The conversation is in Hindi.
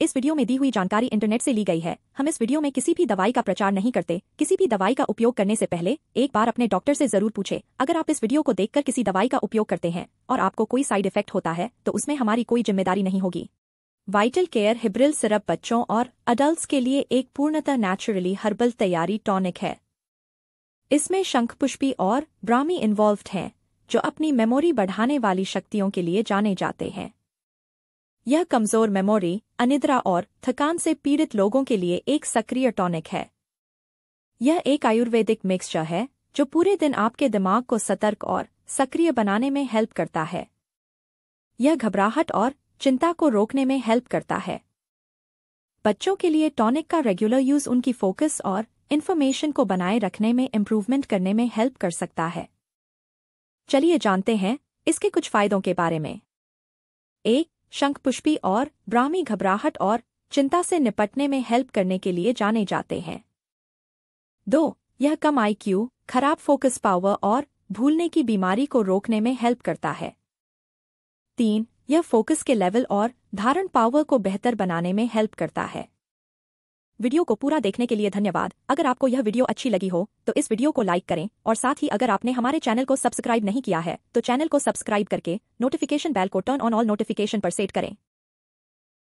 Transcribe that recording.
इस वीडियो में दी हुई जानकारी इंटरनेट से ली गई है। हम इस वीडियो में किसी भी दवाई का प्रचार नहीं करते। किसी भी दवाई का उपयोग करने से पहले एक बार अपने डॉक्टर से ज़रूर पूछे। अगर आप इस वीडियो को देखकर किसी दवाई का उपयोग करते हैं और आपको कोई साइड इफ़ेक्ट होता है तो उसमें हमारी कोई ज़िम्मेदारी नहीं होगी। वाइटल केयर हिब्रिल सिरप बच्चों और अडल्ट के लिए एक पूर्णतः नेचुरली हर्बल तैयारी टॉनिक है। इसमें शंखपुष्पी और ब्राह्मी इन्वॉल्व हैं, जो अपनी मेमोरी बढ़ाने वाली शक्तियों के लिए जाने जाते हैं। यह कमज़ोर मेमोरी, अनिद्रा और थकान से पीड़ित लोगों के लिए एक सक्रिय टॉनिक है। यह एक आयुर्वेदिक मिक्सचर है, जो पूरे दिन आपके दिमाग को सतर्क और सक्रिय बनाने में हेल्प करता है। यह घबराहट और चिंता को रोकने में हेल्प करता है। बच्चों के लिए टॉनिक का रेगुलर यूज़ उनकी फोकस और इन्फॉर्मेशन को बनाए रखने में, इम्प्रूवमेंट करने में हेल्प कर सकता है। चलिए जानते हैं इसके कुछ फायदों के बारे में। एक शंखपुष्पी और ब्राह्मी घबराहट और चिंता से निपटने में हेल्प करने के लिए जाने जाते हैं। दो, यह कम आईक्यू खराब फोकस पावर और भूलने की बीमारी को रोकने में हेल्प करता है। तीन, यह फोकस के लेवल और धारण पावर को बेहतर बनाने में हेल्प करता है। वीडियो को पूरा देखने के लिए धन्यवाद। अगर आपको यह वीडियो अच्छी लगी हो तो इस वीडियो को लाइक करें, और साथ ही अगर आपने हमारे चैनल को सब्सक्राइब नहीं किया है तो चैनल को सब्सक्राइब करके नोटिफिकेशन बेल को टर्न ऑन ऑल नोटिफिकेशन पर सेट करें।